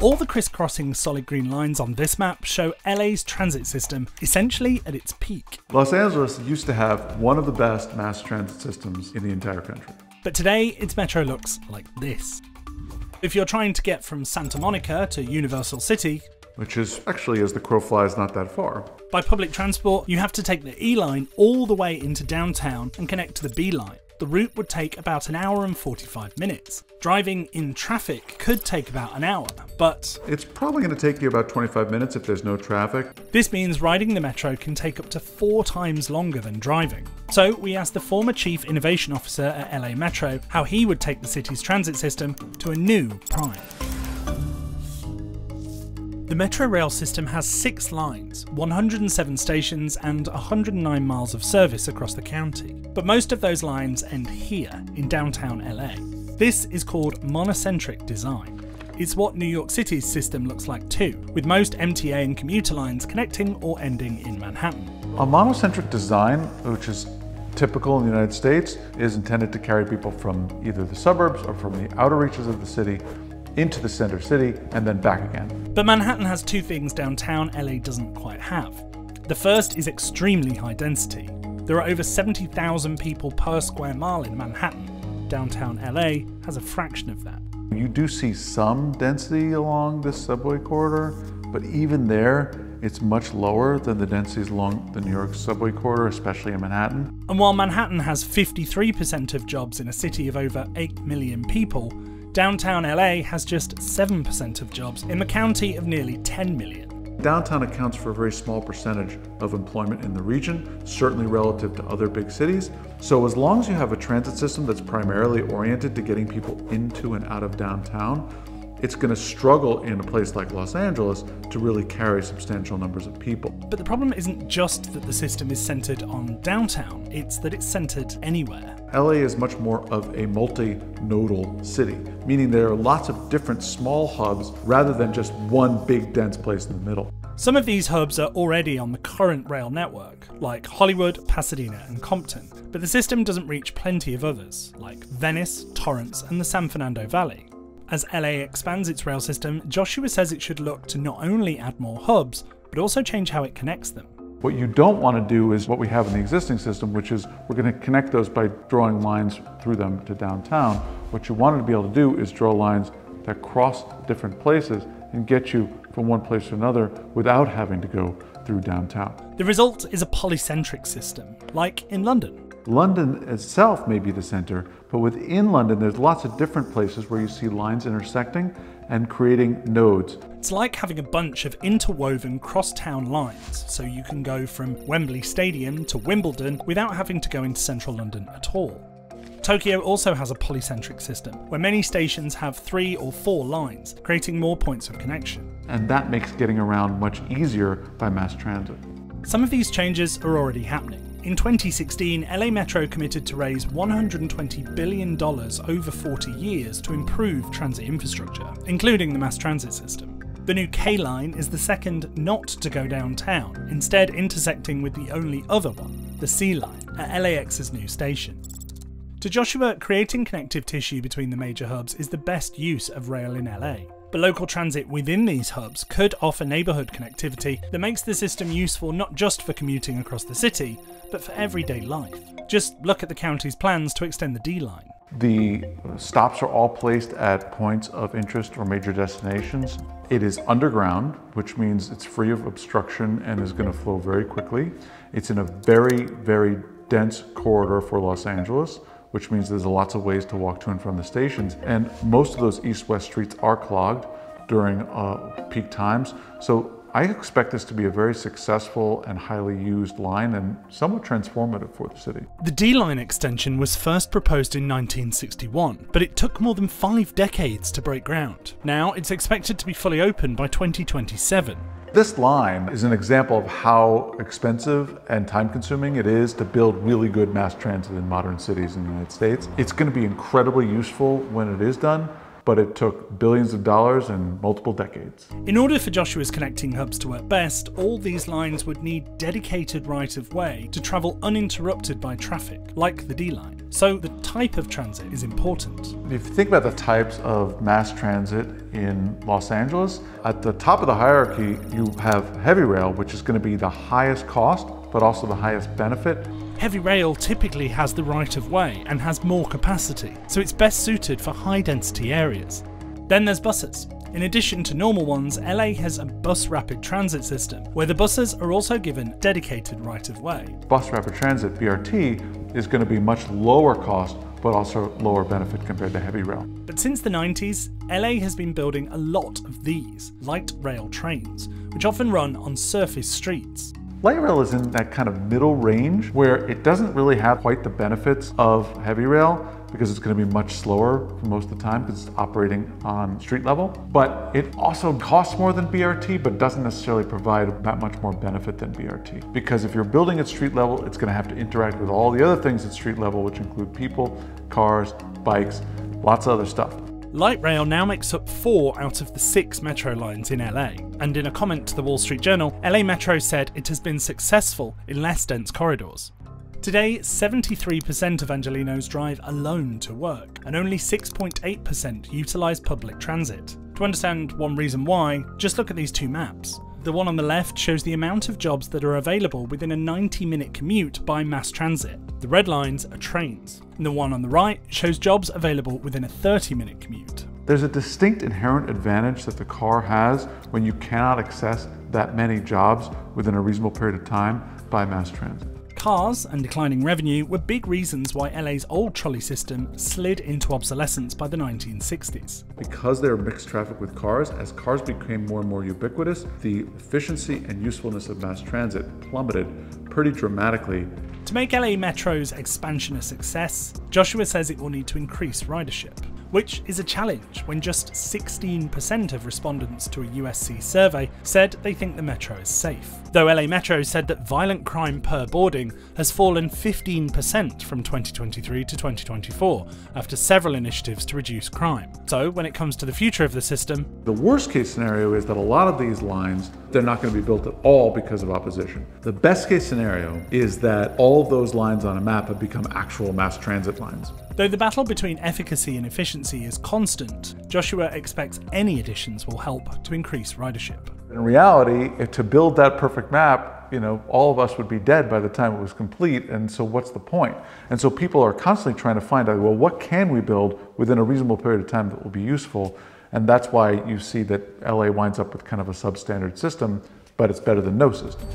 All the crisscrossing solid green lines on this map show LA's transit system essentially at its peak. Los Angeles used to have one of the best mass transit systems in the entire country. But today, its metro looks like this. If you're trying to get from Santa Monica to Universal City, which is actually, as the crow flies, not that far. By public transport, you have to take the E line all the way into downtown and connect to the B line. The route would take about an hour and 45 minutes. Driving in traffic could take about an hour, but it's probably going to take you about 25 minutes if there's no traffic. This means riding the metro can take up to four times longer than driving. So we asked the former chief innovation officer at LA Metro how he would take the city's transit system to a new prime. Metro rail system has six lines, 107 stations, and 109 miles of service across the county. But most of those lines end here, in downtown LA. This is called monocentric design. It's what New York City's system looks like too, with most MTA and commuter lines connecting or ending in Manhattan. A monocentric design, which is typical in the United States, is intended to carry people from either the suburbs or from the outer reaches of the city into the center city, and then back again. But Manhattan has two things downtown LA doesn't quite have. The first is extremely high density. There are over 70,000 people per square mile in Manhattan. Downtown LA has a fraction of that. You do see some density along this subway corridor, but even there, it's much lower than the densities along the New York subway corridor, especially in Manhattan. And while Manhattan has 53% of jobs in a city of over 8 million people, Downtown LA has just 7% of jobs in the county of nearly 10 million. Downtown accounts for a very small percentage of employment in the region, certainly relative to other big cities. So, as long as you have a transit system that's primarily oriented to getting people into and out of downtown, it's going to struggle in a place like Los Angeles to really carry substantial numbers of people. But the problem isn't just that the system is centered on downtown, it's that it's centered anywhere. LA is much more of a multi-nodal city, meaning there are lots of different small hubs rather than just one big dense place in the middle. Some of these hubs are already on the current rail network, like Hollywood, Pasadena, and Compton, but the system doesn't reach plenty of others, like Venice, Torrance, and the San Fernando Valley. As LA expands its rail system, Joshua says it should look to not only add more hubs, but also change how it connects them. What you don't want to do is what we have in the existing system, which is we're going to connect those by drawing lines through them to downtown. What you want to be able to do is draw lines that cross different places and get you from one place to another without having to go through downtown. The result is a polycentric system, like in London. London itself may be the center, but within London, there's lots of different places where you see lines intersecting and creating nodes. It's like having a bunch of interwoven cross-town lines, so you can go from Wembley Stadium to Wimbledon without having to go into central London at all. Tokyo also has a polycentric system, where many stations have three or four lines, creating more points of connection. And that makes getting around much easier by mass transit. Some of these changes are already happening. In 2016, LA Metro committed to raise $120 billion over 40 years to improve transit infrastructure, including the mass transit system. The new K line is the second not to go downtown, instead intersecting with the only other one, the C line, at LAX's new station. To Joshua, creating connective tissue between the major hubs is the best use of rail in LA. But local transit within these hubs could offer neighbourhood connectivity that makes the system useful not just for commuting across the city, but for everyday life. Just look at the county's plans to extend the D line. The stops are all placed at points of interest or major destinations. It is underground, which means it's free of obstruction and is going to flow very quickly. It's in a very, very dense corridor for Los Angeles which means there's lots of ways to walk to and from the stations. And most of those east-west streets are clogged during uh, peak times. So I expect this to be a very successful and highly used line and somewhat transformative for the city. The D line extension was first proposed in 1961, but it took more than five decades to break ground. Now it's expected to be fully open by 2027. This line is an example of how expensive and time consuming it is to build really good mass transit in modern cities in the United States. It's going to be incredibly useful when it is done, but it took billions of dollars and multiple decades. In order for Joshua's connecting hubs to work best, all these lines would need dedicated right of way to travel uninterrupted by traffic, like the D line. So the type of transit is important. If you think about the types of mass transit in Los Angeles, at the top of the hierarchy, you have heavy rail, which is going to be the highest cost, but also the highest benefit. Heavy rail typically has the right of way and has more capacity, so it's best suited for high density areas. Then there's buses. In addition to normal ones, LA has a bus rapid transit system, where the buses are also given dedicated right of way. Bus rapid transit, BRT, is going to be much lower cost but also lower benefit compared to heavy rail. But since the 90s, LA has been building a lot of these light rail trains, which often run on surface streets. Light rail is in that kind of middle range where it doesn't really have quite the benefits of heavy rail because it's going to be much slower for most of the time because it's operating on street level. But it also costs more than BRT, but doesn't necessarily provide that much more benefit than BRT. Because if you're building at street level, it's going to have to interact with all the other things at street level, which include people, cars, bikes, lots of other stuff. Light rail now makes up four out of the six metro lines in LA, and in a comment to the Wall Street Journal, LA Metro said it has been successful in less dense corridors. Today, 73% of Angelenos drive alone to work, and only 6.8% utilise public transit. To understand one reason why, just look at these two maps. The one on the left shows the amount of jobs that are available within a 90 minute commute by mass transit. The red lines are trains. And the one on the right shows jobs available within a 30 minute commute. There's a distinct inherent advantage that the car has when you cannot access that many jobs within a reasonable period of time by mass transit. Cars and declining revenue were big reasons why LA's old trolley system slid into obsolescence by the 1960s. Because there were mixed traffic with cars, as cars became more and more ubiquitous, the efficiency and usefulness of mass transit plummeted pretty dramatically. To make LA Metro's expansion a success, Joshua says it will need to increase ridership which is a challenge when just 16% of respondents to a USC survey said they think the metro is safe. Though LA Metro said that violent crime per boarding has fallen 15% from 2023 to 2024 after several initiatives to reduce crime. So, when it comes to the future of the system, the worst case scenario is that a lot of these lines they're not going to be built at all because of opposition. The best case scenario is that all of those lines on a map have become actual mass transit lines. Though the battle between efficacy and efficiency is constant, Joshua expects any additions will help to increase ridership. In reality, to build that perfect map, you know, all of us would be dead by the time it was complete, and so what's the point? And so people are constantly trying to find out, well, what can we build within a reasonable period of time that will be useful? And that's why you see that LA winds up with kind of a substandard system, but it's better than no system.